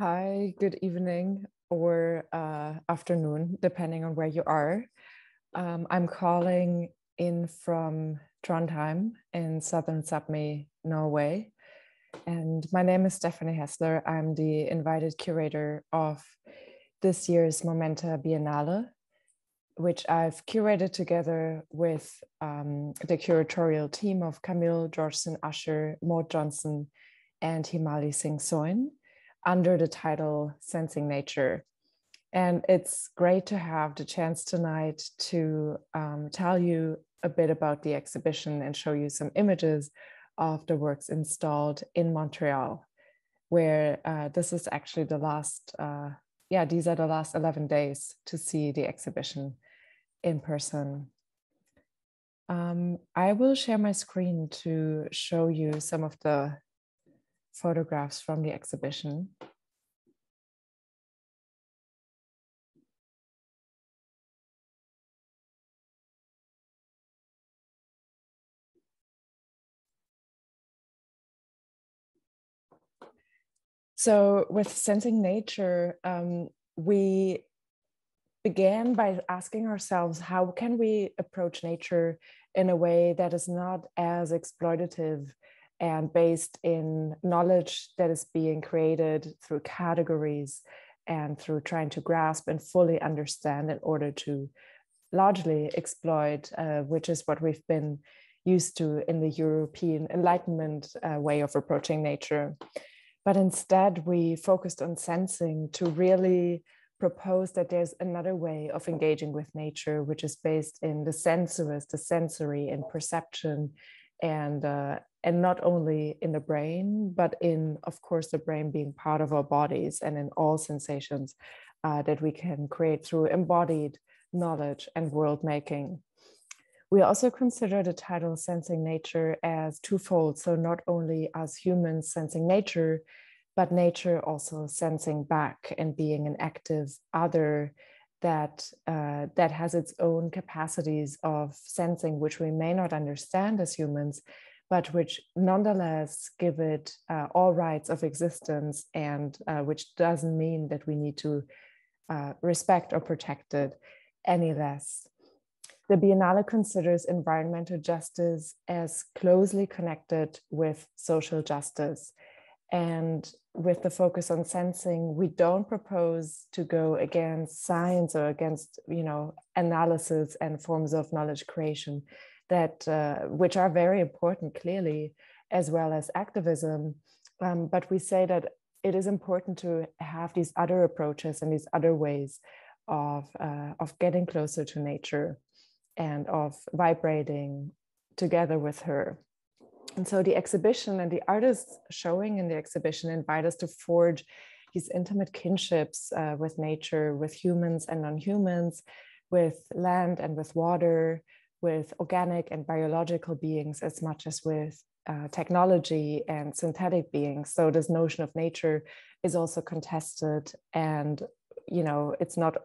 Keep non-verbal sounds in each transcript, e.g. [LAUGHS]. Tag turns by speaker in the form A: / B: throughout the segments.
A: Hi, good evening or uh, afternoon, depending on where you are. Um, I'm calling in from Trondheim in southern Sapmi, Norway. And my name is Stefanie Hessler. I'm the invited curator of this year's Momenta Biennale, which I've curated together with um, the curatorial team of Camille Georgeson Usher, Maud Johnson, and Himali Singh Soin under the title Sensing Nature. And it's great to have the chance tonight to um, tell you a bit about the exhibition and show you some images of the works installed in Montreal, where uh, this is actually the last, uh, yeah, these are the last 11 days to see the exhibition in person. Um, I will share my screen to show you some of the photographs from the exhibition. So, with sensing nature, um, we began by asking ourselves how can we approach nature in a way that is not as exploitative and based in knowledge that is being created through categories and through trying to grasp and fully understand in order to largely exploit, uh, which is what we've been used to in the European Enlightenment uh, way of approaching nature. But instead, we focused on sensing to really propose that there's another way of engaging with nature, which is based in the sensuous, the sensory, and perception, and uh, and not only in the brain, but in, of course, the brain being part of our bodies and in all sensations uh, that we can create through embodied knowledge and world making. We also consider the title Sensing Nature as twofold. So, not only as humans sensing nature, but nature also sensing back and being an active other that uh, that has its own capacities of sensing, which we may not understand as humans, but which nonetheless give it uh, all rights of existence and uh, which doesn't mean that we need to uh, respect or protect it any less. The Biennale considers environmental justice as closely connected with social justice. And with the focus on sensing, we don't propose to go against science or against, you know, analysis and forms of knowledge creation that uh, which are very important clearly as well as activism. Um, but we say that it is important to have these other approaches and these other ways of uh, of getting closer to nature and of vibrating together with her and so the exhibition and the artists showing in the exhibition invite us to forge these intimate kinships uh, with nature with humans and non-humans with land and with water with organic and biological beings as much as with uh, technology and synthetic beings. So this notion of nature is also contested, and you know it's not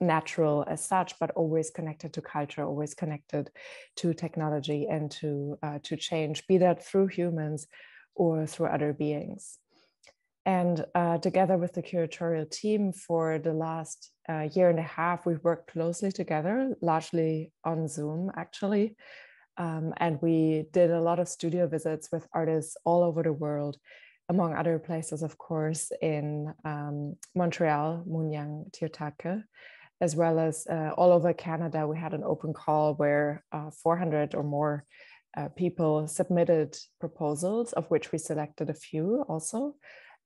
A: natural as such, but always connected to culture, always connected to technology and to uh, to change, be that through humans or through other beings. And uh, together with the curatorial team for the last uh, year and a half, we've worked closely together, largely on Zoom, actually. Um, and we did a lot of studio visits with artists all over the world, among other places, of course, in um, Montreal, Munyang, Tirtake, as well as uh, all over Canada. We had an open call where uh, 400 or more uh, people submitted proposals, of which we selected a few also.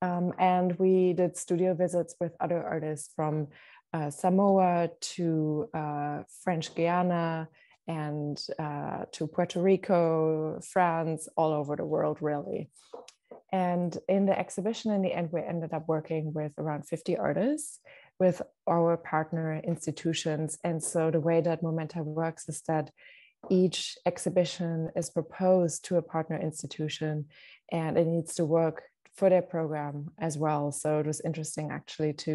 A: Um, and we did studio visits with other artists from uh, Samoa to uh, French Guiana and uh, to Puerto Rico, France, all over the world, really. And in the exhibition, in the end, we ended up working with around 50 artists with our partner institutions. And so the way that Momenta works is that each exhibition is proposed to a partner institution and it needs to work for their program as well. So it was interesting actually to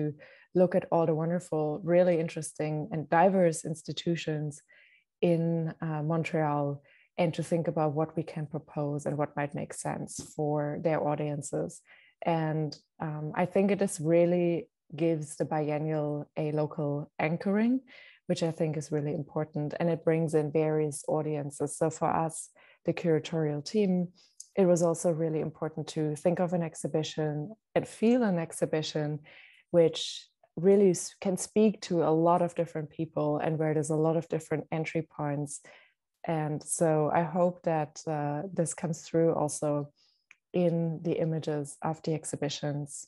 A: look at all the wonderful, really interesting and diverse institutions in uh, Montreal and to think about what we can propose and what might make sense for their audiences And um, I think it is really gives the biennial a local anchoring, which I think is really important. And it brings in various audiences. So for us, the curatorial team, it was also really important to think of an exhibition and feel an exhibition which really can speak to a lot of different people and where there's a lot of different entry points. And so I hope that uh, this comes through also in the images of the exhibitions.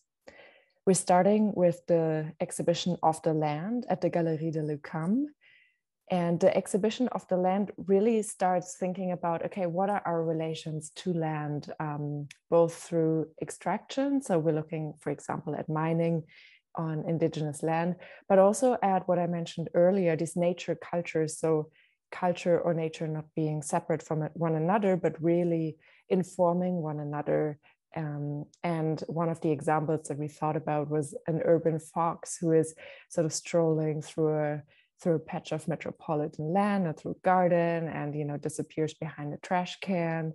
A: We're starting with the exhibition of the land at the Galerie de l'UQAM. And the exhibition of the land really starts thinking about okay, what are our relations to land, um, both through extraction. So we're looking, for example, at mining on indigenous land, but also at what I mentioned earlier, these nature cultures. So culture or nature not being separate from one another, but really informing one another. Um, and one of the examples that we thought about was an urban fox who is sort of strolling through a through a patch of metropolitan land or through a garden and you know disappears behind a trash can.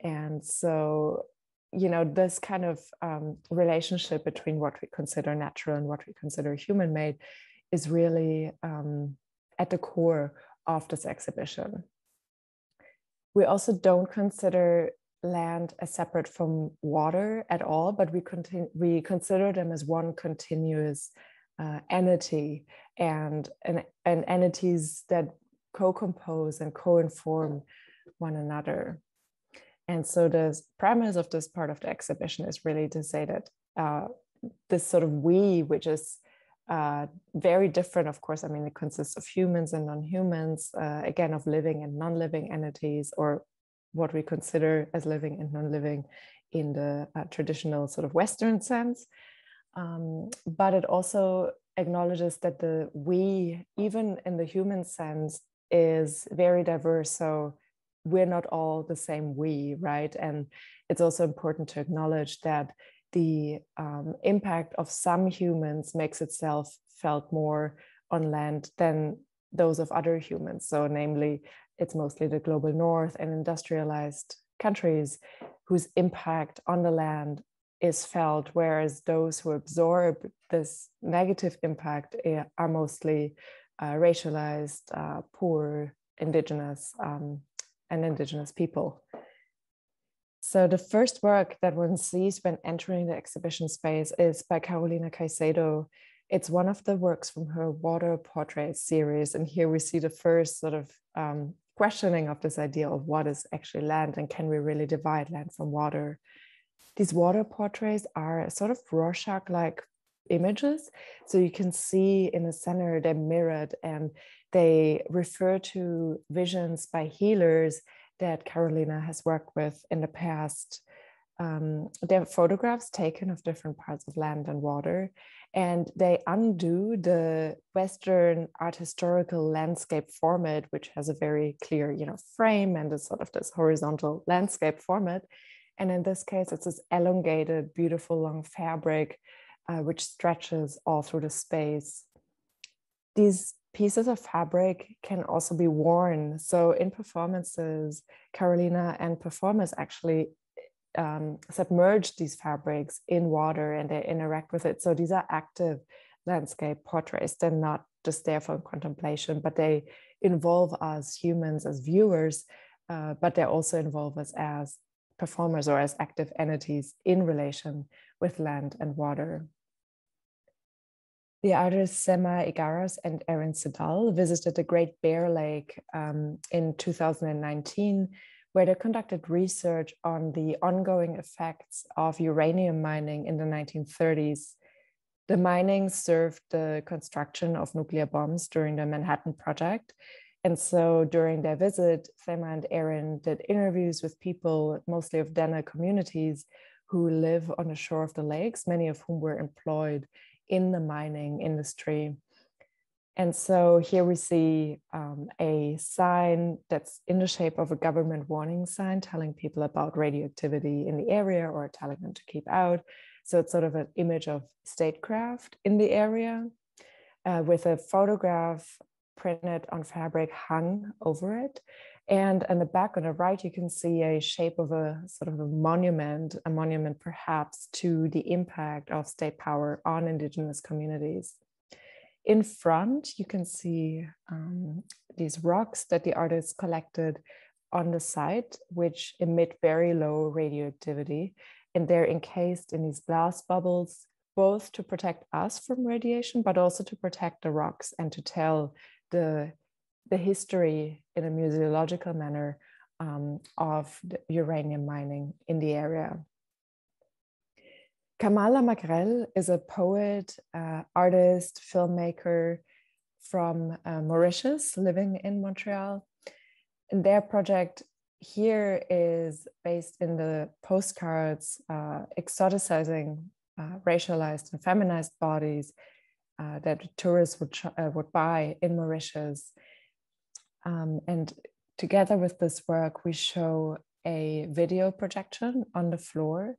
A: And so you know this kind of um, relationship between what we consider natural and what we consider human made is really um, at the core of this exhibition. We also don't consider land as separate from water at all but we continue we consider them as one continuous uh, entity and, and and entities that co-compose and co-inform one another. And so the premise of this part of the exhibition is really to say that uh, this sort of we, which is uh, very different, of course, I mean, it consists of humans and non-humans, uh, again, of living and non-living entities, or what we consider as living and non-living in the uh, traditional sort of Western sense. Um, but it also acknowledges that the we, even in the human sense, is very diverse. So we're not all the same we, right? And it's also important to acknowledge that the um, impact of some humans makes itself felt more on land than those of other humans. So, namely, it's mostly the global north and industrialized countries whose impact on the land is felt, whereas those who absorb this negative impact eh, are mostly uh, racialized, uh, poor, indigenous, um, and indigenous people. So the first work that one sees when entering the exhibition space is by Carolina Caycedo. It's one of the works from her water portrait series. And here we see the first sort of um, questioning of this idea of what is actually land and can we really divide land from water. These water portraits are sort of Rorschach like images. So you can see in the center, they're mirrored and they refer to visions by healers that Carolina has worked with in the past. Um, they're photographs taken of different parts of land and water, and they undo the Western art historical landscape format, which has a very clear, you know, frame and a sort of this horizontal landscape format. And in this case, it's this elongated, beautiful long fabric, uh, which stretches all through the space. These pieces of fabric can also be worn. So in performances, Carolina and performers actually um, submerge these fabrics in water and they interact with it. So these are active landscape portraits. They're not just there for contemplation, but they involve us humans as viewers, uh, but they also involve us as performers or as active entities in relation with land and water. The artists Tsema Igharas and Erin Siddall visited the Great Bear Lake um, in 2019, where they conducted research on the ongoing effects of uranium mining in the 1930s. The mining served the construction of nuclear bombs during the Manhattan Project. And so during their visit, Tsema and Erin did interviews with people, mostly of Dene communities, who live on the shore of the lakes, many of whom were employed in the mining industry. And so here we see um, a sign that's in the shape of a government warning sign telling people about radioactivity in the area or telling them to keep out. So it's sort of an image of statecraft in the area uh, with a photograph printed on fabric hung over it. And in the back on the right, you can see a shape of a sort of a monument, a monument perhaps to the impact of state power on Indigenous communities. In front, you can see um, these rocks that the artist collected on the site, which emit very low radioactivity. And they're encased in these glass bubbles, both to protect us from radiation, but also to protect the rocks and to tell the the history in a museological manner um, of uranium mining in the area. Kama La Mackerel is a poet, uh, artist, filmmaker from uh, Mauritius living in Montreal. And their project here is based in the postcards uh, exoticizing uh, racialized and feminized bodies uh, that tourists would, uh, would buy in Mauritius um, and together with this work, we show a video projection on the floor,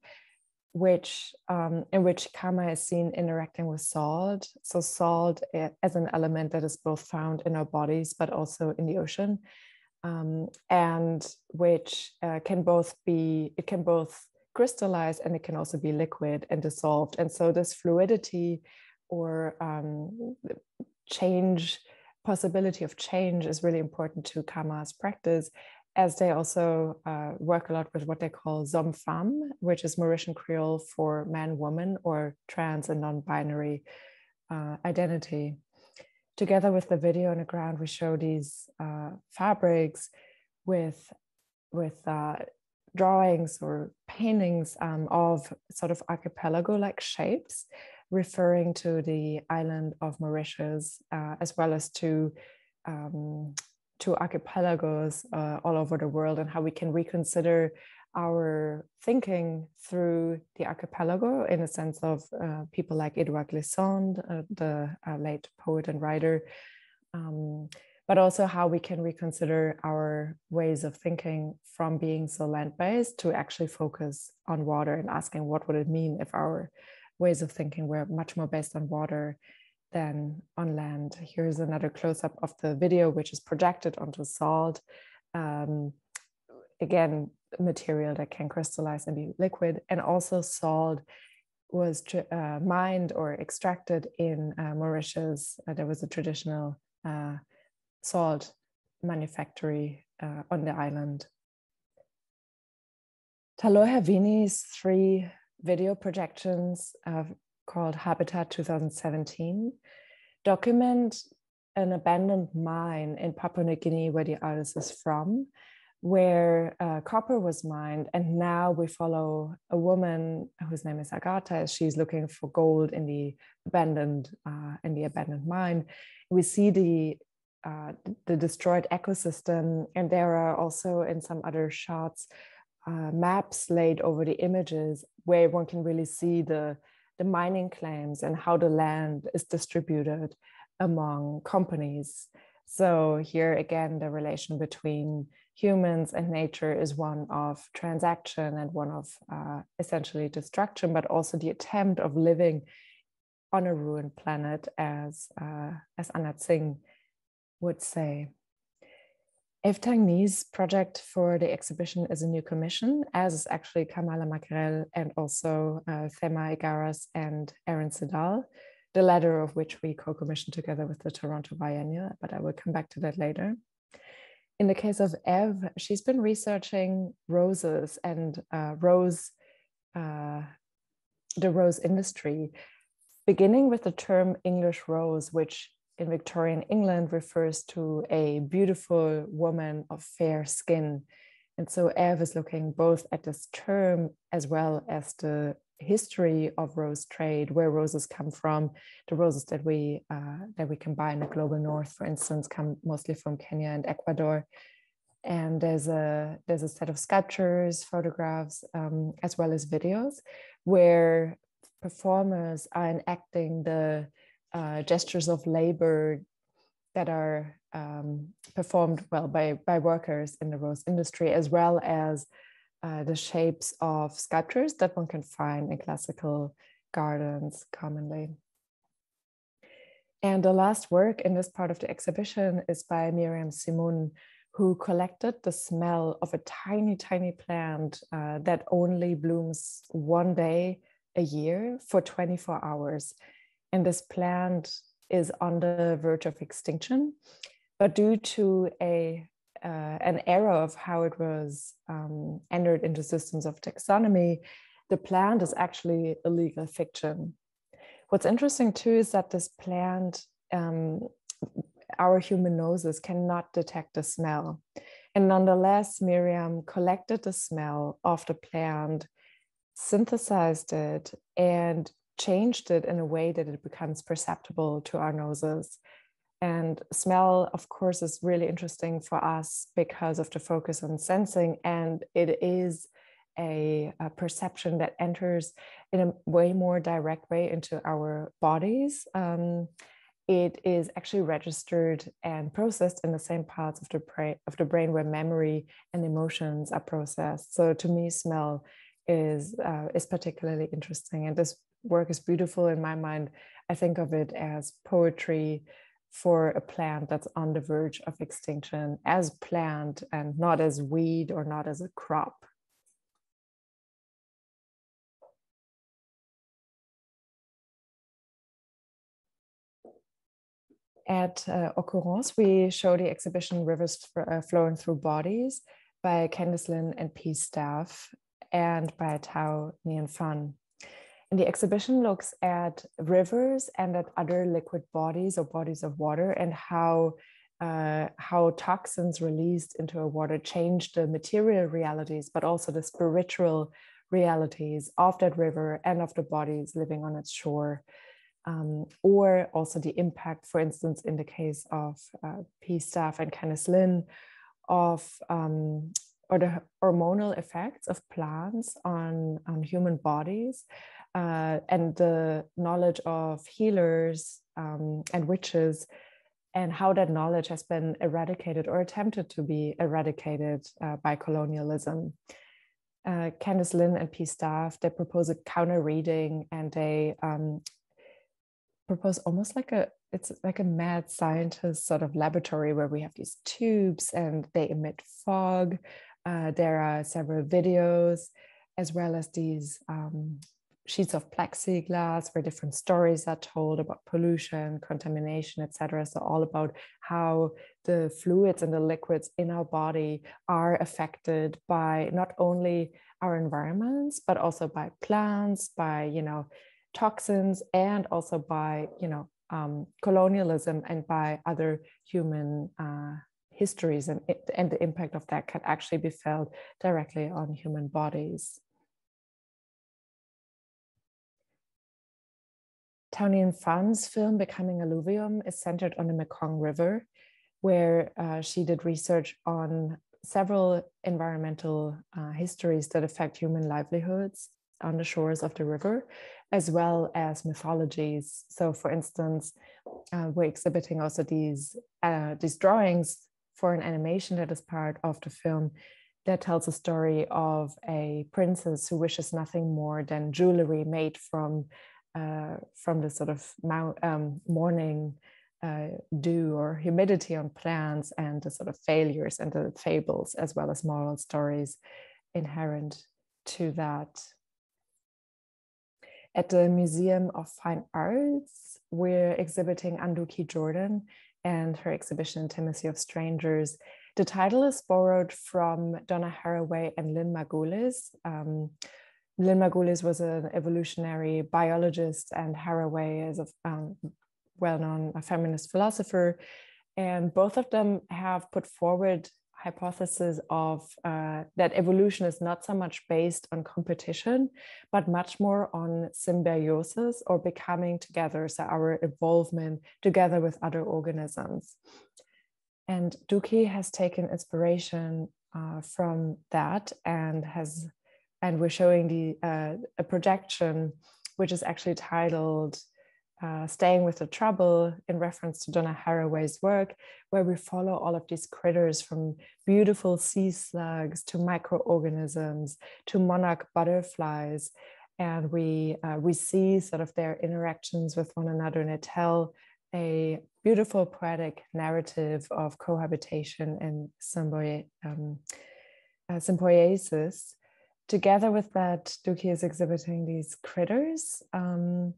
A: which um, in which Kama is seen interacting with salt. So salt eh, as an element that is both found in our bodies, but also in the ocean, um, and which uh, can both be it can both crystallize and it can also be liquid and dissolved. And so this fluidity or um, change possibility of change is really important to Kama's practice, as they also uh, work a lot with what they call Zom Femme, which is Mauritian Creole for man, woman, or trans and non binary uh, identity. Together with the video on the ground, we show these uh, fabrics with, with uh, drawings or paintings um, of sort of archipelago like shapes referring to the island of Mauritius, uh, as well as to um, to archipelagos uh, all over the world, and how we can reconsider our thinking through the archipelago in a sense of uh, people like Edouard Glissant, uh, the uh, late poet and writer. Um, but also how we can reconsider our ways of thinking from being so land-based to actually focus on water and asking what would it mean if our ways of thinking were much more based on water than on land. Here's another close up of the video, which is projected onto salt. Um, again, material that can crystallize and be liquid, and also salt was uh, mined or extracted in uh, Mauritius. Uh, there was a traditional uh, salt manufactory uh, on the island. Taloi Havini's three video projections called Habitat 2017 document an abandoned mine in Papua New Guinea, where the artist is from, where uh, copper was mined. And now we follow a woman whose name is Agata she's looking for gold in the abandoned uh, in the abandoned mine. We see the uh, the destroyed ecosystem, and there are also in some other shots uh, maps laid over the images where one can really see the, the mining claims and how the land is distributed among companies. So, here again, the relation between humans and nature is one of transaction and one of uh, essentially destruction, but also the attempt of living on a ruined planet, as, uh, as Anna Tsing would say. Eve Tagny's project for the exhibition is a new commission, as is actually Kama La Mackerel and also uh, Tsema Igharas and Erin Siddall, the latter of which we co-commissioned together with the Toronto Biennial, but I will come back to that later. In the case of Eve, she's been researching roses and uh, rose, uh, the rose industry, beginning with the term English rose, which in Victorian England refers to a beautiful woman of fair skin. And so Eve is looking both at this term as well as the history of rose trade, where roses come from. The roses that we uh, that we can buy in the global north, for instance, come mostly from Kenya and Ecuador. And there's a there's a set of sculptures, photographs, um, as well as videos, where performers are enacting the uh, gestures of labor that are um, performed well by, by workers in the rose industry, as well as uh, the shapes of sculptures that one can find in classical gardens commonly. And the last work in this part of the exhibition is by Miriam Simun, who collected the smell of a tiny, tiny plant uh, that only blooms one day a year for 24 hours. And this plant is on the verge of extinction. But due to a uh, an error of how it was um, entered into systems of taxonomy, the plant is actually a legal fiction. What's interesting too is that this plant, um, our human noses cannot detect the smell. And nonetheless, Miriam collected the smell of the plant, synthesized it, and changed it in a way that it becomes perceptible to our noses. And smell, of course, is really interesting for us because of the focus on sensing. And it is a, a, perception that enters in a way more direct way into our bodies. Um, it is actually registered and processed in the same parts of the, brain, of the brain where memory and emotions are processed. So to me, smell is uh, is particularly interesting, and this work is beautiful in my mind. I think of it as poetry for a plant that's on the verge of extinction as plant and not as weed or not as a crop. At uh, Occurrence, we show the exhibition Rivers uh, Flowing Through Bodies by Candice Lin and P. Staff and by Thao Nguyen Phan. And the exhibition looks at rivers and at other liquid bodies or bodies of water and how uh, how toxins released into a water change the material realities, but also the spiritual realities of that river and of the bodies living on its shore. Um, or also the impact, for instance, in the case of uh, P staff and Candice Lin, of um, or the hormonal effects of plants on, on human bodies uh, and the knowledge of healers um, and witches and how that knowledge has been eradicated or attempted to be eradicated uh, by colonialism. Uh, Candice Lin and P. Staff, they propose a counter reading and they um, propose almost like a it's like a mad scientist sort of laboratory where we have these tubes and they emit fog. Uh, there are several videos as well as these um, sheets of plexiglass where different stories are told about pollution, contamination, etc. So all about how the fluids and the liquids in our body are affected by not only our environments, but also by plants, by you know toxins, and also by you know um, colonialism and by other human uh, histories, and and the impact of that can actually be felt directly on human bodies. Nguyen Phan's film Becoming Alluvium is centered on the Mekong River, where uh, she did research on several environmental uh, histories that affect human livelihoods on the shores of the river, as well as mythologies. So, for instance, uh, we're exhibiting also these uh, these drawings for an animation that is part of the film that tells a story of a princess who wishes nothing more than jewelry made from uh, from the sort of mount, um, morning uh, dew or humidity on plants and the sort of failures and the fables as well as moral stories inherent to that. At the Museum of Fine Arts, we're exhibiting Anne Duk Hee Jordan and her exhibition Intimacy of Strangers. The title is borrowed from Donna Haraway and Lynn Margulis. Um, Lynn Margulis was an evolutionary biologist, and Haraway is a um, well-known feminist philosopher. And both of them have put forward hypothesis of uh, that evolution is not so much based on competition, but much more on symbiosis or becoming together, so our involvement together with other organisms. And Duki has taken inspiration uh, from that and has and we're showing the uh, a projection which is actually titled uh, Staying with the Trouble in reference to Donna Haraway's work, where we follow all of these critters from beautiful sea slugs to microorganisms to monarch butterflies. And we, uh, we see sort of their interactions with one another and they tell a beautiful poetic narrative of cohabitation and symbi- um, uh, symbiosis. Together with that, Dookie is exhibiting these critters. Um,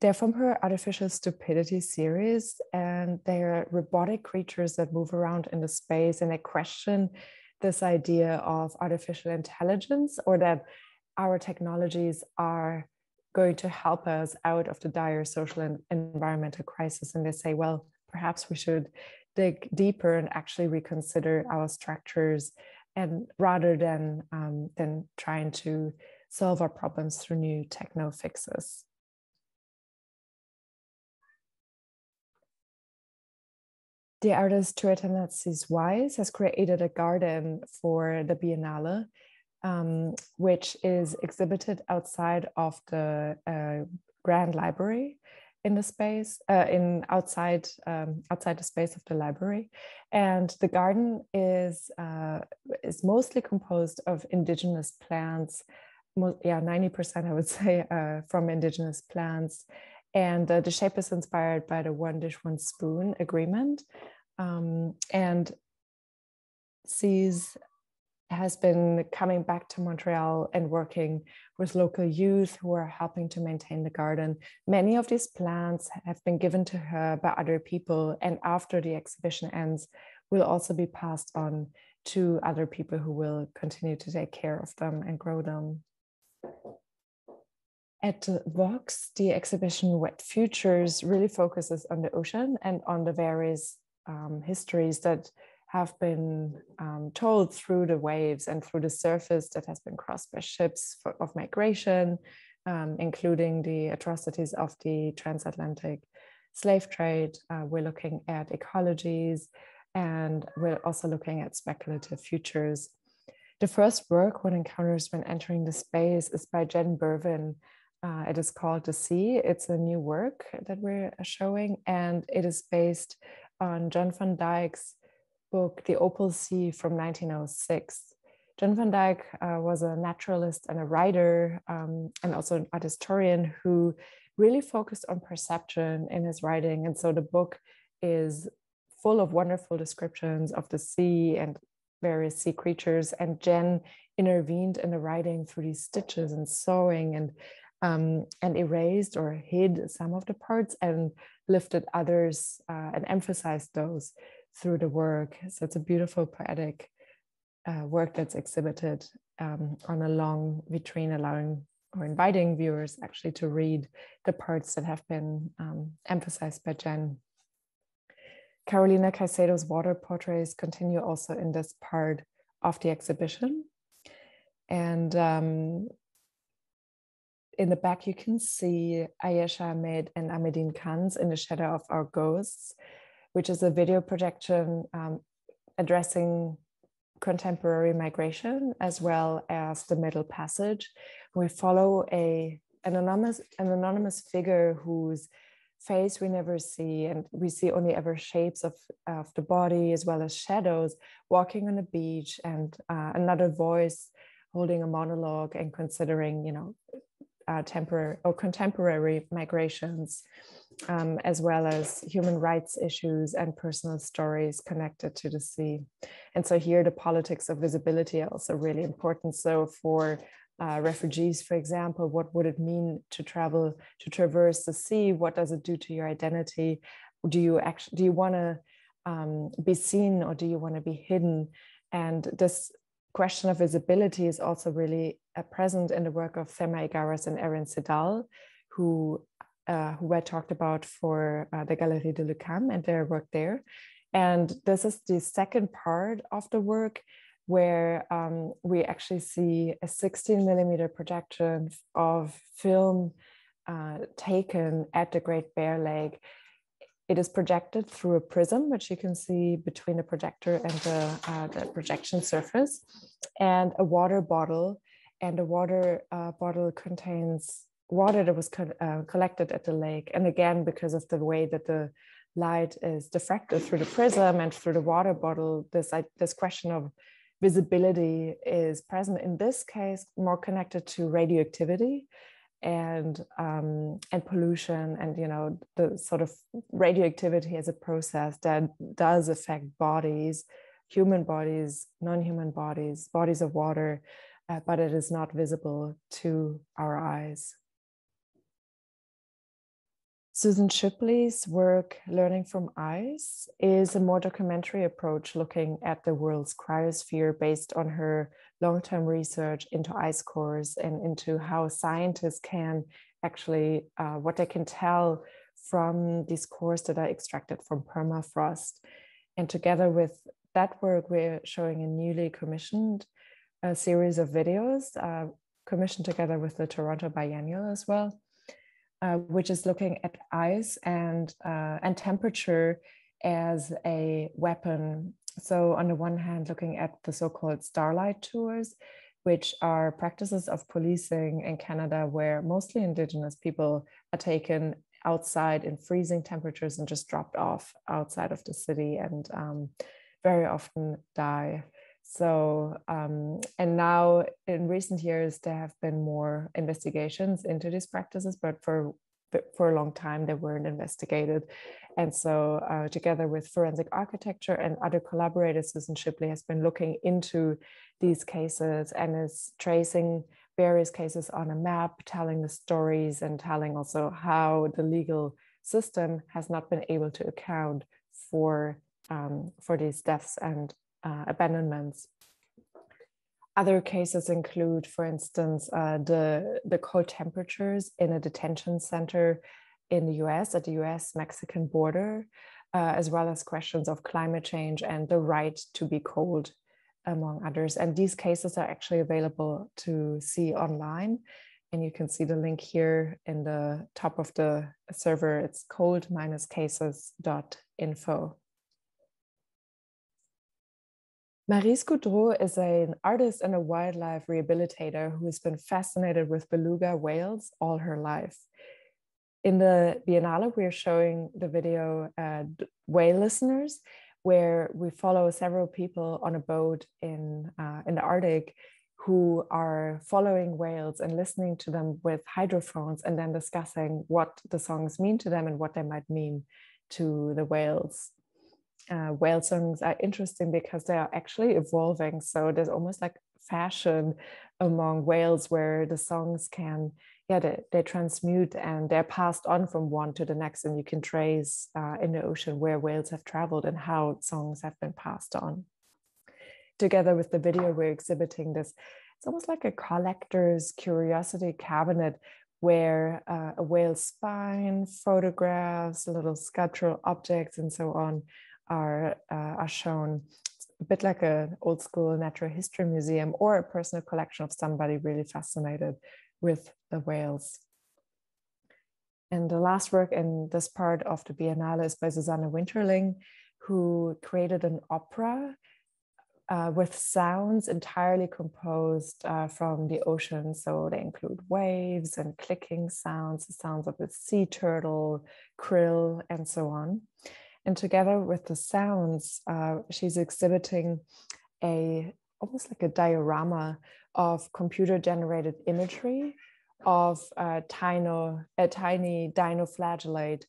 A: they're from her Artificial Stupidity series, and they're robotic creatures that move around in the space and they question this idea of artificial intelligence or that our technologies are going to help us out of the dire social and environmental crisis. And they say, well, perhaps we should dig deeper and actually reconsider our structures and rather than um, than trying to solve our problems through new techno fixes. The artist Tuetanazis Wise has created a garden for the Biennale um, which is exhibited outside of the uh, Grand Library in the space uh, in outside um, outside the space of the library. And the garden is uh, is mostly composed of indigenous plants yeah 90% i would [LAUGHS] say uh, from indigenous plants. And uh, the shape is inspired by the one dish one spoon agreement um, and sees has been coming back to Montreal and working with local youth who are helping to maintain the garden. Many of these plants have been given to her by other people, and after the exhibition ends, will also be passed on to other people who will continue to take care of them and grow them. At Vox, the exhibition Wet Futures really focuses on the ocean and on the various um, histories that have been um, told through the waves and through the surface that has been crossed by ships for, of migration, um, including the atrocities of the transatlantic slave trade. Uh, we're looking at ecologies and we're also looking at speculative futures. The first work, one Encounters When Entering the Space, is by Jen Bervin. Uh, it is called The Sea. It's a new work that we're showing, and it is based on John van Dyke's book, The Opal Sea from 1906. John van Dyke uh, was a naturalist and a writer, um, and also an art historian who really focused on perception in his writing. And so the book is full of wonderful descriptions of the sea and various sea creatures. And Jen intervened in the writing through these stitches and sewing and um, and erased or hid some of the parts and lifted others uh, and emphasized those through the work. So it's a beautiful poetic uh, work that's exhibited um, on a long vitrine, allowing or inviting viewers actually to read the parts that have been um, emphasized by Jen. Carolina Caycedo's water portraits continue also in this part of the exhibition. And um, in the back, you can see Ayesha Ahmed and Ahmadine Khan's In the Shadow of Our Ghosts, which is a video projection um, addressing contemporary migration as well as the Middle Passage. We follow a an anonymous an anonymous figure whose face we never see and we see only ever shapes of, of the body as well as shadows walking on a beach and uh, another voice holding a monologue and considering you know uh, temporary or contemporary migrations um, as well as human rights issues and personal stories connected to the sea. And so here the politics of visibility are also really important. So for uh, refugees, for example, what would it mean to travel, to traverse the sea? What does it do to your identity? Do you actually, do you want to um, be seen or do you want to be hidden? And this question of visibility is also really uh, present in the work of Tsema Igharas and Erin Siddall, who uh, who I talked about for uh, the Galerie de l'UQAM and their work there. And this is the second part of the work where um, we actually see a 16 millimeter projection of film uh, taken at the Great Bear Lake. It is projected through a prism, which you can see between the projector and the, uh, the projection surface, and a water bottle. And the water uh, bottle contains water that was co- uh, collected at the lake. And again, because of the way that the light is diffracted through the prism and through the water bottle, this, this question of visibility is present in this case more connected to radioactivity and um, and pollution and you know the sort of radioactivity as a process that does affect bodies human bodies non-human bodies bodies of water uh, but it is not visible to our eyes. Susan Schuppli's work, Learning from Ice, is a more documentary approach looking at the world's cryosphere based on her long term research into ice cores and into how scientists can actually, uh, what they can tell from these cores that are extracted from permafrost. And together with that work, we're showing a newly commissioned uh, series of videos, uh, commissioned together with the Toronto Biennial as well uh, which is looking at ice and uh, and temperature as a weapon. So on the one hand, looking at the so-called starlight tours, which are practices of policing in Canada, where mostly Indigenous people are taken outside in freezing temperatures and just dropped off outside of the city and um, very often die. So, um, and now in recent years, there have been more investigations into these practices, but for for a long time they weren't investigated. And so, uh, together with forensic architecture and other collaborators, Susan Schuppli has been looking into these cases and is tracing various cases on a map, telling the stories and telling also how the legal system has not been able to account for um, for these deaths and uh, abandonments. Other cases include, for instance, uh, the, the cold temperatures in a detention center in the US at the US Mexican border, uh, as well as questions of climate change and the right to be cold, among others. And these cases are actually available to see online. And you can see the link here in the top of the server. It's cold-cases.info. Maryse Goudreau is an artist and a wildlife rehabilitator who has been fascinated with beluga whales all her life. In the Biennale, we're showing the video uh, Whale Listeners, where we follow several people on a boat in, uh, in the Arctic who are following whales and listening to them with hydrophones and then discussing what the songs mean to them and what they might mean to the whales uh, whale songs are interesting because they are actually evolving. So there's almost like fashion among whales where the songs can, yeah, they, they transmute and they're passed on from one to the next. And you can trace uh, in the ocean where whales have traveled and how songs have been passed on. Together with the video, we're exhibiting this. It's almost like a collector's curiosity cabinet where uh, a whale's spine, photographs, little sculptural objects, and so on are, uh, are shown a bit like an old school natural history museum or a personal collection of somebody really fascinated with the whales. And the last work in this part of the Biennale is by Susanne Winterling, who created an opera uh, with sounds entirely composed uh, from the ocean. So they include waves and clicking sounds, the sounds of a sea turtle, krill, and so on. And together with the sounds, uh, she's exhibiting a almost like a diorama of computer generated imagery of a tiny, a tiny dinoflagellate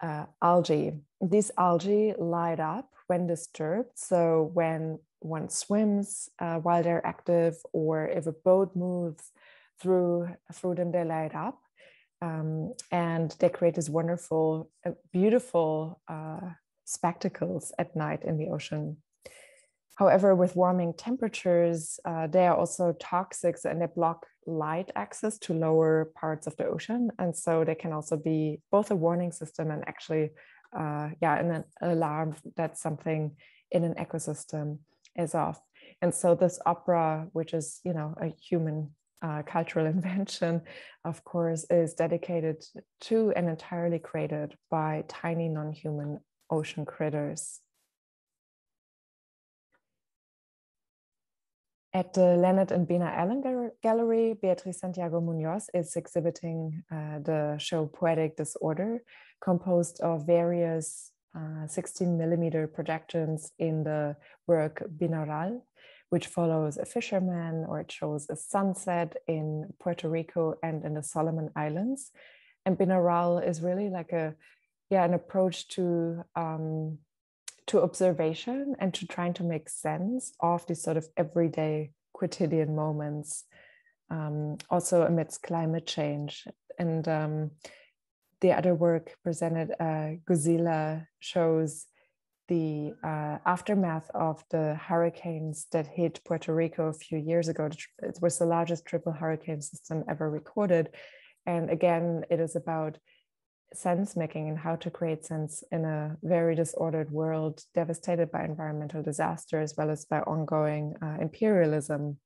A: uh, algae. These algae light up when disturbed. So when one swims uh, while they're active, or if a boat moves through through them, they light up um, and they create this wonderful, uh, beautiful uh, spectacles at night in the ocean. However, with warming temperatures, uh, they are also toxic and they block light access to lower parts of the ocean. And so they can also be both a warning system and actually, uh, yeah, an alarm that something in an ecosystem is off. And so this opera, which is, you know, a human uh, cultural [LAUGHS] invention, of course, is dedicated to and entirely created by tiny non human ocean critters. At the Leonard and Bina Ellen Gallery, Beatriz Santiago Munoz is exhibiting uh, the show Poetic Disorder, composed of various uh, 16 millimeter projections in the work Binaural, which follows a fisherman or it shows a sunset in Puerto Rico and in the Solomon Islands. And binaural is really like a yeah an approach to um, to observation and to trying to make sense of these sort of everyday quotidian moments um, also amidst climate change and um, the other work presented uh, Godzilla shows the uh, aftermath of the hurricanes that hit Puerto Rico a few years ago. It was the largest triple hurricane system ever recorded. And again, it is about sense making and how to create sense in a very disordered world devastated by environmental disaster as well as by ongoing uh, imperialism.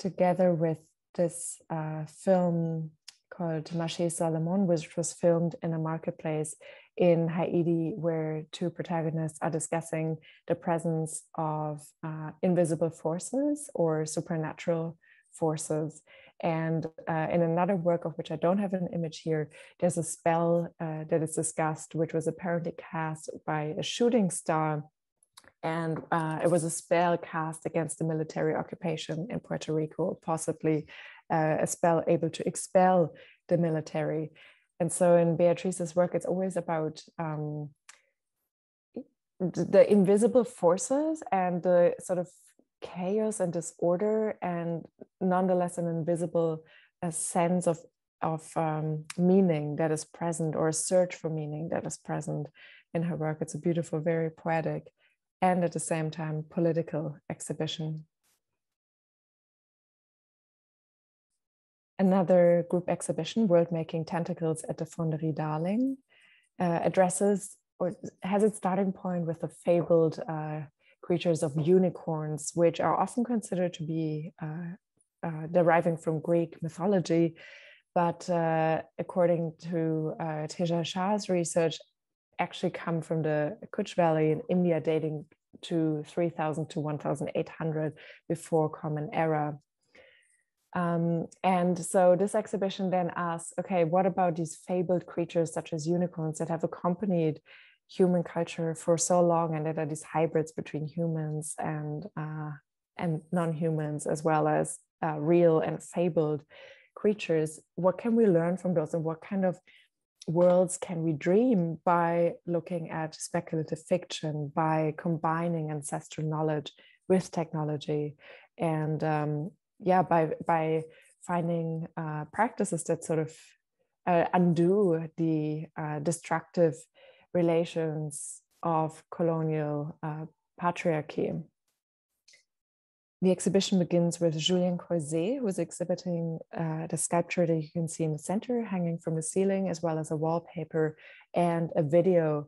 A: Together with this uh, film called Marché Salomon, which was filmed in a marketplace in Haiti, where two protagonists are discussing the presence of uh, invisible forces or supernatural forces. And uh, in another work of which I don't have an image here, there's a spell uh, that is discussed, which was apparently cast by a shooting star. And uh, it was a spell cast against the military occupation in Puerto Rico, possibly uh, a spell able to expel the military. And so in Beatrice's work, it's always about um, the invisible forces and the sort of chaos and disorder, and nonetheless an invisible sense of of um, meaning that is present, or a search for meaning that is present in her work. It's a beautiful, very poetic, and at the same time political exhibition. Another group exhibition, World Making Tentacles at the Fonderie Darling, uh, addresses or has its starting point with the fabled uh, creatures of unicorns, which are often considered to be uh, uh deriving from Greek mythology. But uh, according to uh, Tejal Shah's research, actually come from the Kutch Valley in India, dating to 3000 to 1800 before Common Era. Um, and so this exhibition then asks, okay, what about these fabled creatures such as unicorns that have accompanied human culture for so long and that are these hybrids between humans and uh, and non-humans as well as uh, real and fabled creatures? What can we learn from those and what kind of worlds can we dream by looking at speculative fiction by combining ancestral knowledge with technology? And um, yeah by by finding uh, practices that sort of uh, undo the uh, destructive relations of colonial uh, patriarchy. The exhibition begins with Julien Creuzet, who's exhibiting uh, the sculpture that you can see in the center, hanging from the ceiling, as well as a wallpaper and a video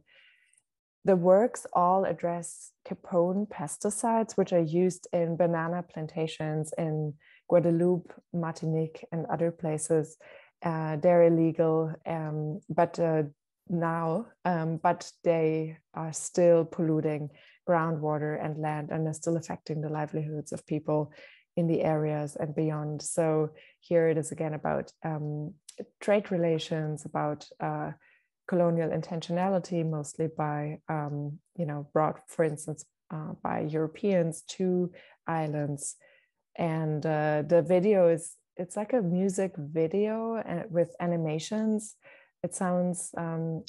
A: the works all address Kepone pesticides, which are used in banana plantations in Guadeloupe, Martinique, and other places. Uh, they're illegal, um, but uh, now, um, but they are still polluting groundwater and land and are still affecting the livelihoods of people in the areas and beyond. So here it is again about um, trade relations, about uh, colonial intentionality, mostly by, um, you know, brought, for instance, uh, by Europeans to islands. And uh, the video is, it's like a music video and with animations. It sounds, um,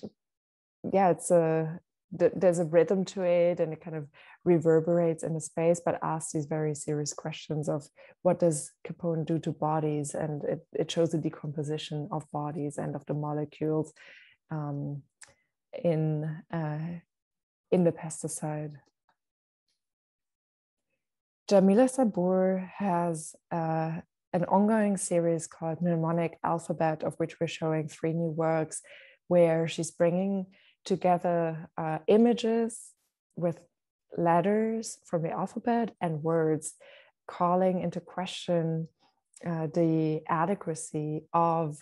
A: yeah, it's a, there's a rhythm to it and it kind of reverberates in the space, but asks these very serious questions of what does Kepone do to bodies? And it, it shows the decomposition of bodies and of the molecules um, in uh, in the pesticide. Jamilah Sabur has uh, an ongoing series called Mnemonic Alphabet, of which we're showing three new works, where she's bringing together uh, images with letters from the alphabet and words, calling into question uh, the adequacy of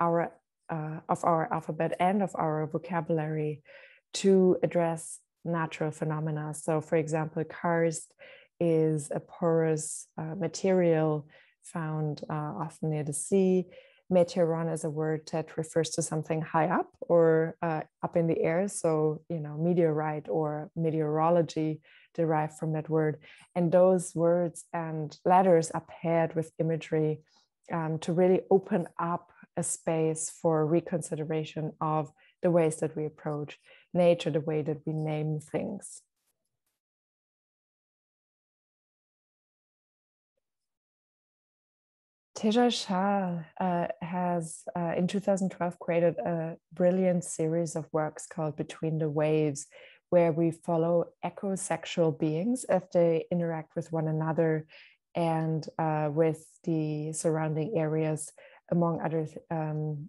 A: our uh, of our alphabet and of our vocabulary to address natural phenomena. So, for example, karst is a porous uh, material found uh, often near the sea meteoron is a word that refers to something high up or uh, up in the air. So, you know, meteorite or meteorology derived from that word. And those words and letters are paired with imagery um, to really open up a space for reconsideration of the ways that we approach nature, the way that we name things. Tejal Shah uh, has uh, in 2012 created a brilliant series of works called Between the Waves, where we follow ecosexual beings as they interact with one another and uh, with the surrounding areas, among others, um,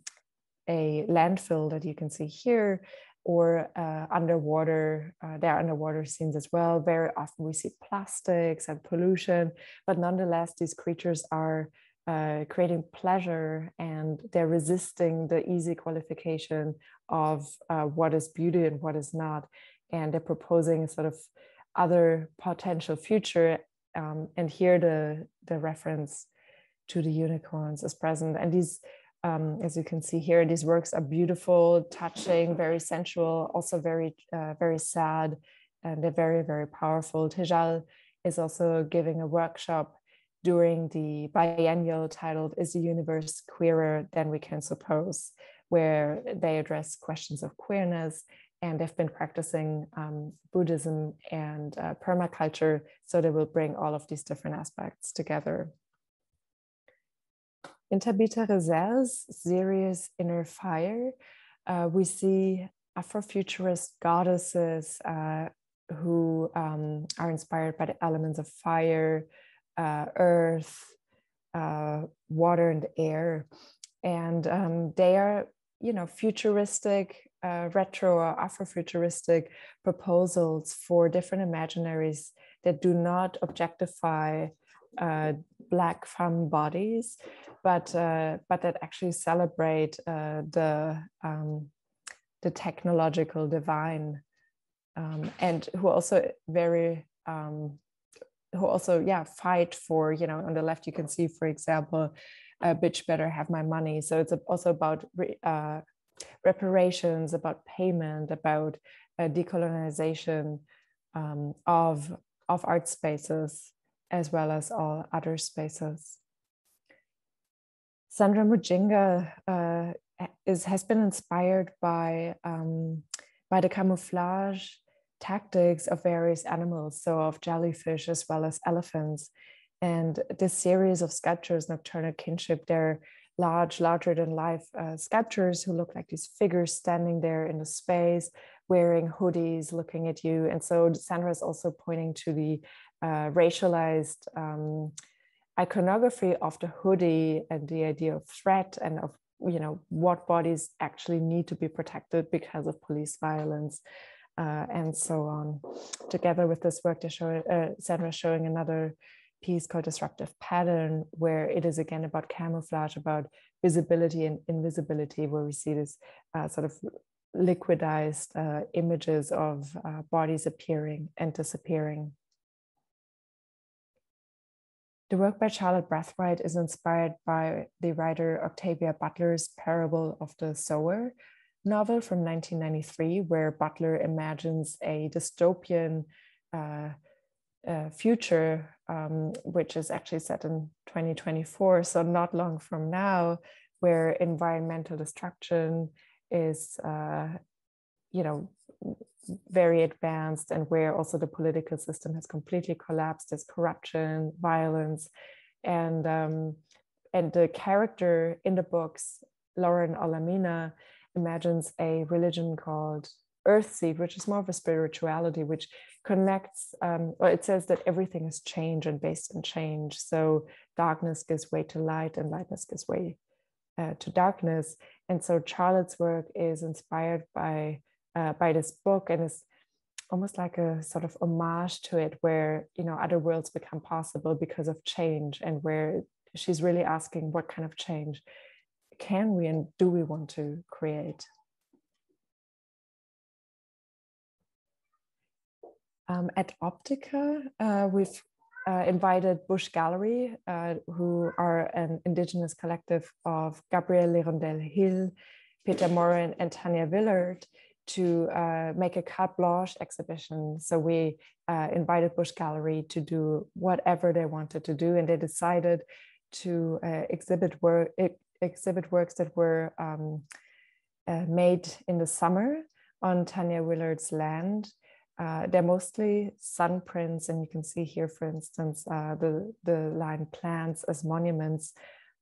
A: a landfill that you can see here, or uh, underwater, uh, there are underwater scenes as well. Very often we see plastics and pollution, but nonetheless, these creatures are uh, creating pleasure and they're resisting the easy qualification of uh, what is beauty and what is not. And they're proposing a sort of other potential future. Um, and here the, the reference to the unicorns is present. And these, um, as you can see here, these works are beautiful, touching, very sensual, also very, uh, very sad, and they're very, very powerful. Tejal is also giving a workshop during the biennial titled Is the Universe Queerer Than We Can Suppose, where they address questions of queerness and they've been practicing um, Buddhism and uh, permaculture, so they will bring all of these different aspects together. In Tabita Rezaire's series Inner Fire, uh, we see Afrofuturist goddesses uh, who um, are inspired by the elements of fire, uh, earth, uh, water, and air. And um, they are, you know, futuristic, uh, retro or Afrofuturistic proposals for different imaginaries that do not objectify uh, black femme bodies, but uh, but that actually celebrate uh, the um, the technological divine, um, and who also very um, who also yeah fight for you know on the left you can see for example a bitch better have my money. So it's also about uh, reparations about payment about uh, decolonization um, of of art spaces as well as all other spaces sandra mujinga uh, is has been inspired by um, by the camouflage tactics of various animals, so of jellyfish as well as elephants. And this series of sculptures, Nocturnal Kinship, they're large, larger than life uh, sculptures who look like these figures standing there in the space, wearing hoodies, looking at you. And so Sandra is also pointing to the uh, racialized um, iconography of the hoodie and the idea of threat and of you know what bodies actually need to be protected because of police violence uh, and so on. Together with this work, show, uh, Sandra showing another piece called Disruptive Pattern, where it is again about camouflage, about visibility and invisibility, where we see this uh, sort of liquidized uh, images of uh, bodies appearing and disappearing. The work by Charlotte Brathwaite is inspired by the writer Octavia Butler's Parable of the Sower, novel from 1993, where Butler imagines a dystopian uh, uh, future, um, which is actually set in 2024, so not long from now, where environmental destruction is, uh, you know, very advanced, and where also the political system has completely collapsed. There's corruption, violence, and um, and the character in the books, Lauren Olamina, imagines a religion called Earthseed, which is more of a spirituality, which connects, um, or it says that everything is change and based in change. So darkness gives way to light, and lightness gives way uh, to darkness. And so Charlotte's work is inspired by uh, by this book, and is almost like a sort of homage to it, where you know other worlds become possible because of change, and where she's really asking what kind of change can we and do we want to create? Um, at Optica, uh, we've uh, invited Bush Gallery, uh, who are an indigenous collective of Gabrielle L'Hirondelle Hill, Peter Morin, and Tania Willard, to uh, make a carte blanche exhibition. So we uh, invited Bush Gallery to do whatever they wanted to do, and they decided to uh, exhibit work exhibit works that were um, uh, made in the summer on Tania Willard's land. Uh, they're mostly sun prints, and you can see here, for instance, uh, the the line plants as monuments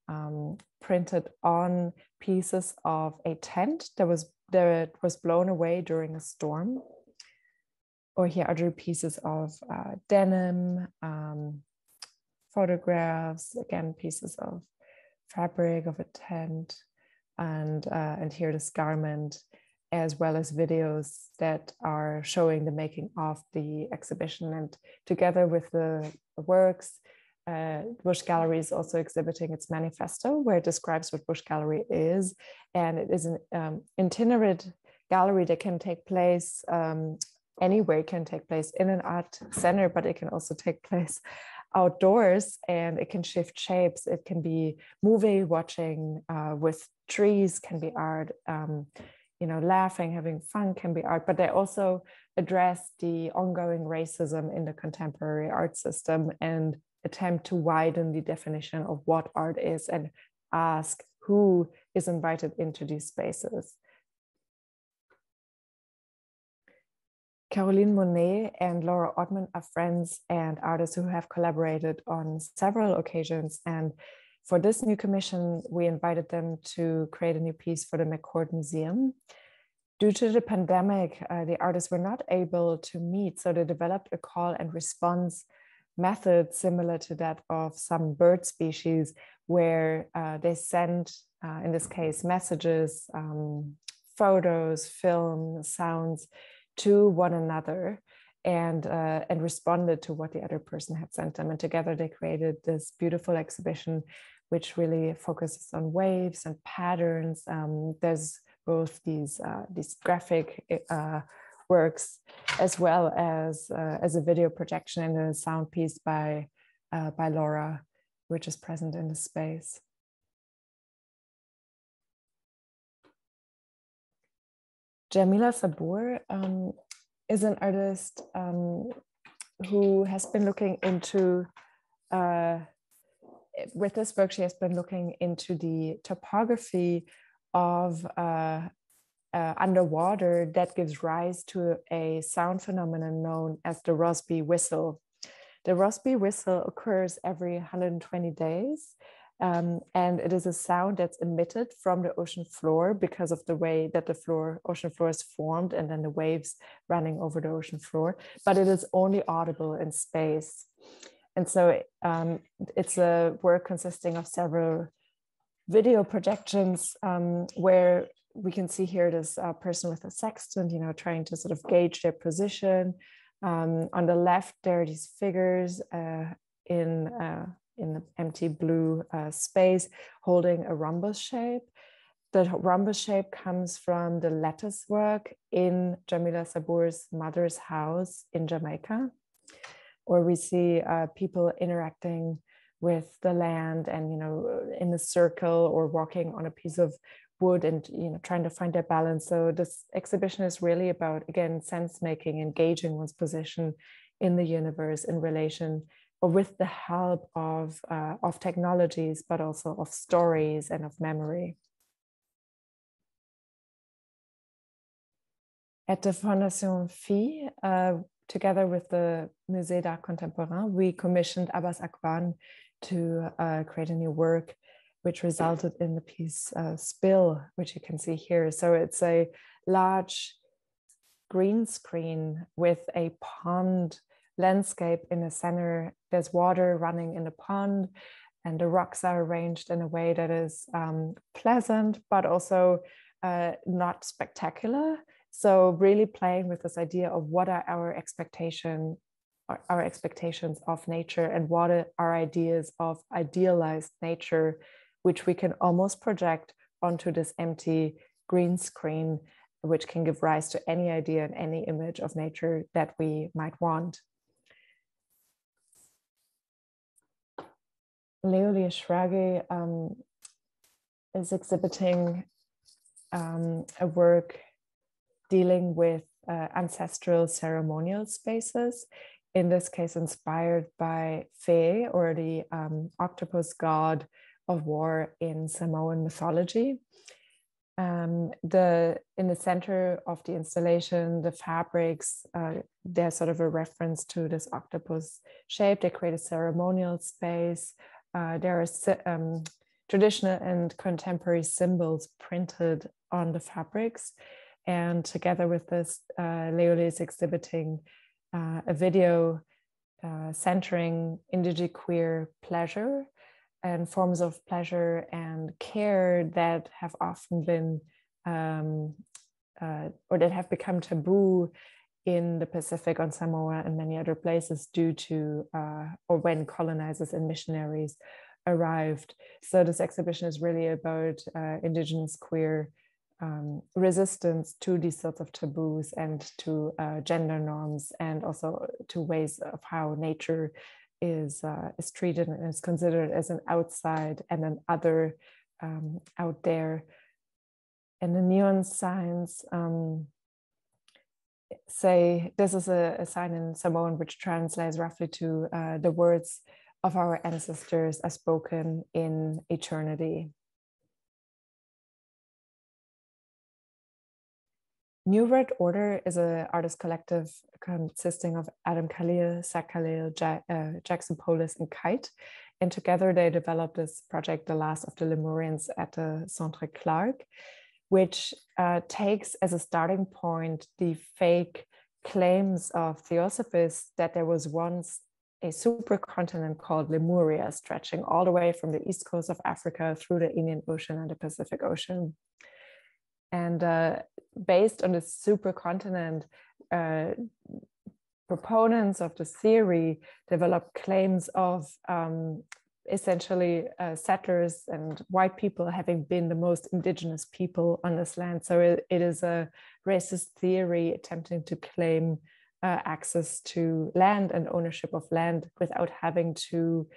A: um, printed on pieces of a tent that was that was blown away during a storm. Or here other pieces of uh, denim, um, photographs, again, pieces of fabric of a tent, and, uh, and here this garment, as well as videos that are showing the making of the exhibition. And together with the works, uh, Bush Gallery is also exhibiting its manifesto, where it describes what Bush Gallery is. And it is an um, itinerant gallery that can take place um, anywhere, it can take place in an art center, but it can also take [LAUGHS] place outdoors and it can shift shapes. It can be movie watching uh, with trees, can be art. Um, you know, laughing, having fun can be art, but they also address the ongoing racism in the contemporary art system and attempt to widen the definition of what art is and ask who is invited into these spaces. Caroline Monnet and Laura Ortman are friends and artists who have collaborated on several occasions. And for this new commission, we invited them to create a new piece for the McCord Museum. Due to the pandemic, uh, the artists were not able to meet, so they developed a call and response method similar to that of some bird species, where uh, they send, uh, in this case, messages, um, photos, film, sounds to one another and uh, and responded to what the other person had sent them. And together they created this beautiful exhibition which really focuses on waves and patterns. Um, there's both these uh, these graphic uh, works as well as uh, as a video projection and a sound piece by uh, by Laura which is present in the space. Jamilah Sabur um, is an artist um, who has been looking into, uh, with this work, she has been looking into the topography of uh, uh, underwater that gives rise to a sound phenomenon known as the Rossby whistle. The Rossby whistle occurs every 120 days um, and it is a sound that's emitted from the ocean floor because of the way that the floor ocean floor is formed and then the waves running over the ocean floor but it is only audible in space and so um, it's a work consisting of several video projections um, where we can see here this uh, person with a sextant you know trying to sort of gauge their position um, on the left there are these figures uh, in uh, in the empty blue uh, space holding a rhombus shape. The rhombus shape comes from the lattice work in Jamilah Sabur's mother's house in Jamaica, where we see uh, people interacting with the land and you know in a circle or walking on a piece of wood and you know trying to find their balance so this exhibition is really about again sense making engaging one's position in the universe in relation or with the help of, uh, of technologies, but also of stories and of memory. At the Fondation Phi, uh, together with the Musée d'Art Contemporain, we commissioned Abbas Akhavan to uh, create a new work, which resulted in the piece uh, Spill, which you can see here. So it's a large green screen with a pond landscape in the center. There's water running in the pond, and the rocks are arranged in a way that is um, pleasant, but also uh, not spectacular. So really playing with this idea of what are our expectation, our expectations of nature, and what are our ideas of idealized nature, which we can almost project onto this empty green screen, which can give rise to any idea and any image of nature that we might want. Léuli Eshrāghi um, is exhibiting um, a work dealing with uh, ancestral ceremonial spaces, in this case inspired by Fe or the um, octopus god of war in Samoan mythology. Um, the in the center of the installation, the fabrics, uh, they're sort of a reference to this octopus shape. They create a ceremonial space. Uh, there are um, traditional and contemporary symbols printed on the fabrics. And together with this, uh, Léuli is exhibiting uh, a video uh, centering indigiqueer pleasure and forms of pleasure and care that have often been um, uh, or that have become taboo in the Pacific, on Samoa, and many other places due to uh, or when colonizers and missionaries arrived. So this exhibition is really about uh, Indigenous queer um, resistance to these sorts of taboos and to uh, gender norms, and also to ways of how nature is uh, is treated and is considered as an outside and an other um, out there. And the neon signs um, say this is a, a, sign in Samoan which translates roughly to uh, the words of our ancestors are spoken in eternity. New Red Order is an artist collective consisting of Adam Khalil, Zack Khalil, ja- uh, Jackson Polys, and Kite. And together they developed this project, The Last of the Lemurians at the Centre Clark, which uh, takes as a starting point the fake claims of theosophists that there was once a supercontinent called Lemuria, stretching all the way from the east coast of Africa through the Indian Ocean and the Pacific Ocean. And uh, based on the supercontinent, uh, proponents of the theory developed claims of um, essentially uh, settlers and white people having been the most indigenous people on this land. So it, it is a racist theory attempting to claim uh, access to land and ownership of land without having to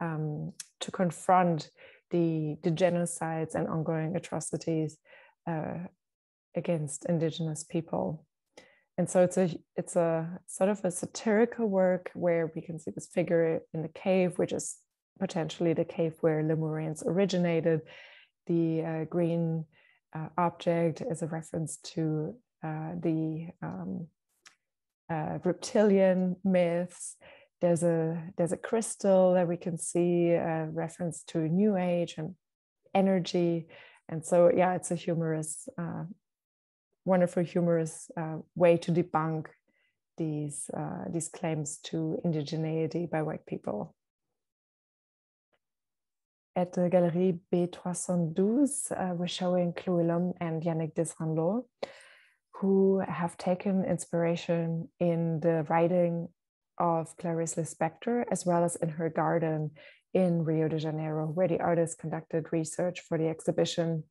A: um, to confront the, the genocides and ongoing atrocities uh, against indigenous people. And so it's a it's a sort of a satirical work where we can see this figure in the cave which is potentially the cave where lemurians originated. The uh, green uh, object is a reference to uh, the um, uh, reptilian myths. There's a there's a crystal that we can see a reference to new age and energy and so yeah it's a humorous uh, wonderful humorous uh, way to debunk these uh, these claims to indigeneity by white people. At the Galerie B312, uh, we're showing Lum and Yannick Desranleau, who have taken inspiration in the writing of Clarice Lispector, as well as in her garden in Rio de Janeiro, where the artist conducted research for the exhibition.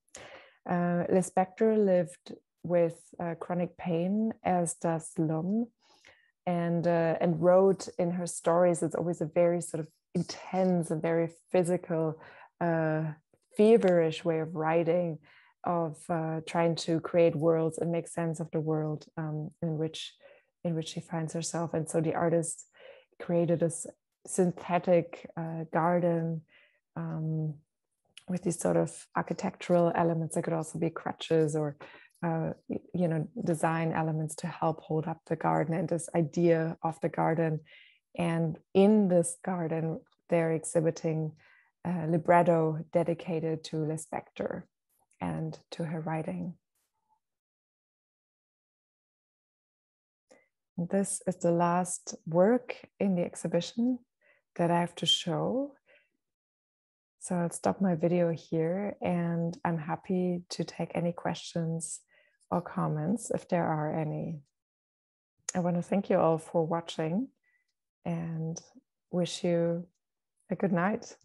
A: Uh, Lispector lived with uh, chronic pain, as does Lum, and, uh, and wrote in her stories, it's always a very sort of intense and very physical, uh, feverish way of writing, of uh, trying to create worlds and make sense of the world um, in which in which she finds herself. And so the artist created this synthetic uh, garden um, with these sort of architectural elements. It could also be crutches or uh, you know design elements to help hold up the garden and this idea of the garden. And in this garden, they're exhibiting a libretto dedicated to Lispector and to her writing. This is the last work in the exhibition that I have to show. So I'll stop my video here and I'm happy to take any questions or comments if there are any. I want to thank you all for watching and wish you a good night.